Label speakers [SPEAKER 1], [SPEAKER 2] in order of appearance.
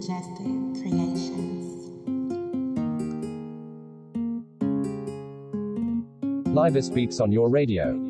[SPEAKER 1] Majestic Creations.
[SPEAKER 2] Livest beats on your radio.